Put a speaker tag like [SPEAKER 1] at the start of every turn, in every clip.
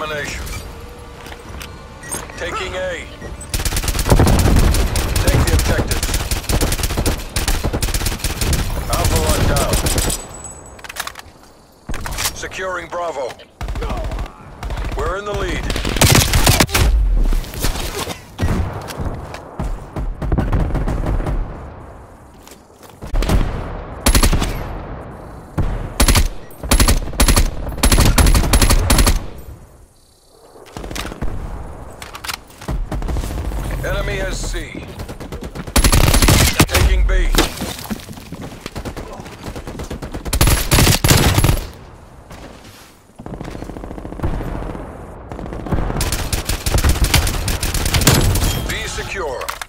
[SPEAKER 1] domination. Taking A. Take the objectives. Alpha locked down. Securing Bravo. We're in the lead. Enemy has C. Taking B. B secure.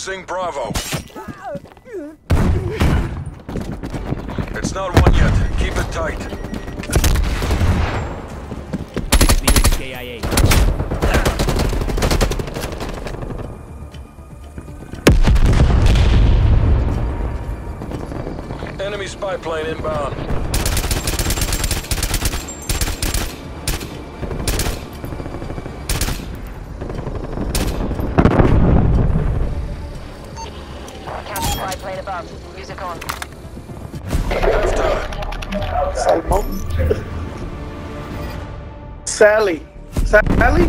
[SPEAKER 1] Losing Bravo. It's not one yet. Keep it tight.
[SPEAKER 2] KIA.
[SPEAKER 1] Enemy spy plane inbound.
[SPEAKER 3] Salmon. Sally. Sally?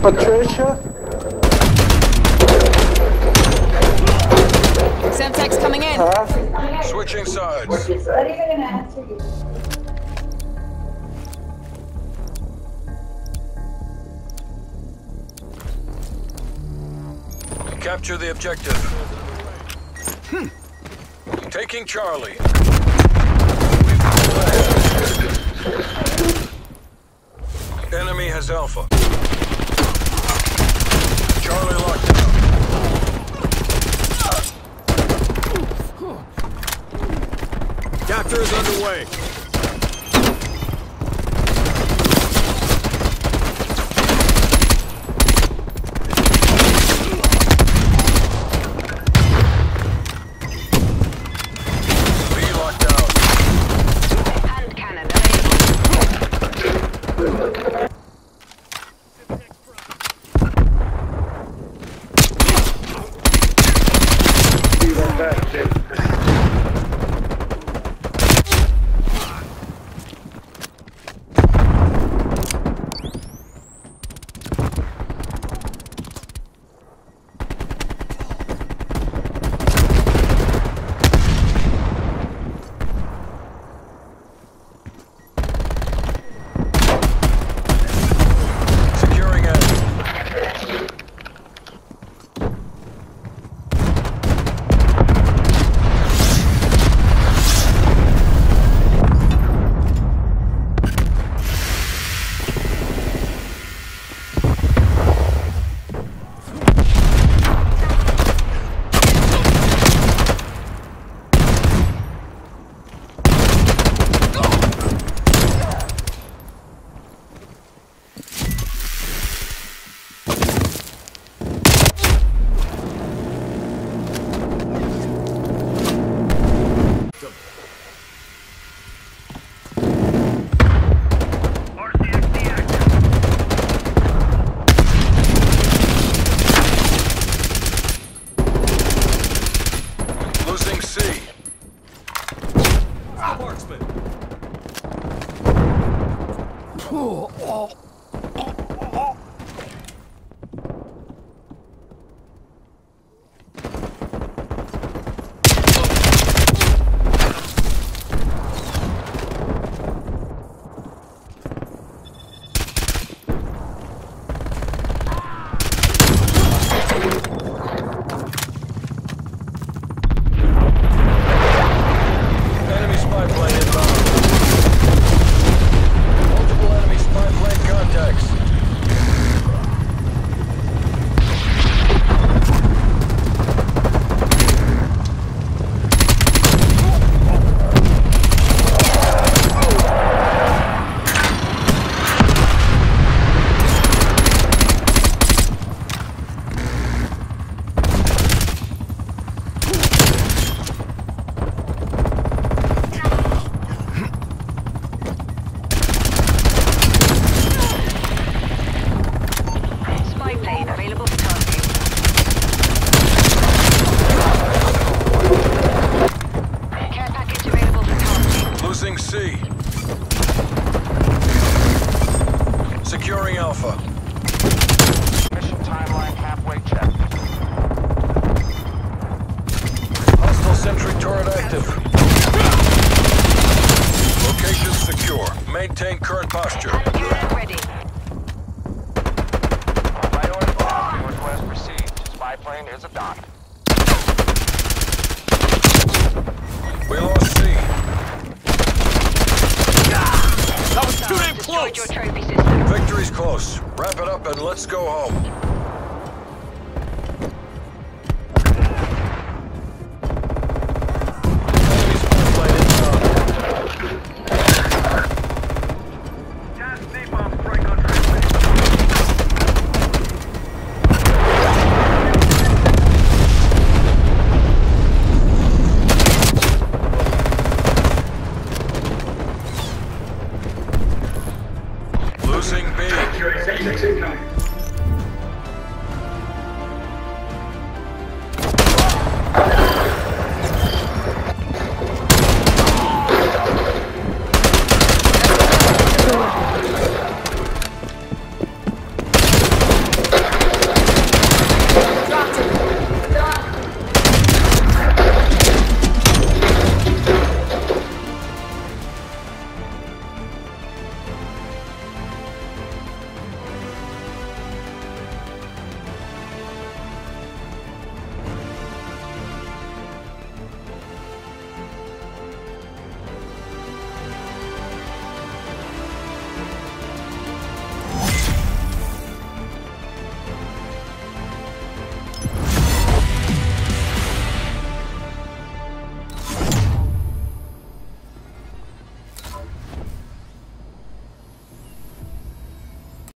[SPEAKER 3] Patricia?
[SPEAKER 4] Semtex coming in.
[SPEAKER 3] Huh?
[SPEAKER 1] Switching sides.
[SPEAKER 5] What are you gonna answer
[SPEAKER 1] Capture the objective. Hmm. Taking Charlie. Enemy has Alpha. Charlie locked down.
[SPEAKER 2] Capture is underway.
[SPEAKER 1] Losing C. Securing Alpha.
[SPEAKER 4] Mission timeline halfway checked.
[SPEAKER 1] Hostile sentry turret active. Location secure. Maintain current posture.
[SPEAKER 6] Hand cannon ready.
[SPEAKER 4] Priority bomb request received. Spy plane is a dock.
[SPEAKER 6] System.
[SPEAKER 1] Victory's close. Wrap it up and let's go home. Losing B.